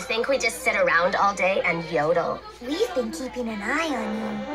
You think we just sit around all day and yodel? We've been keeping an eye on you.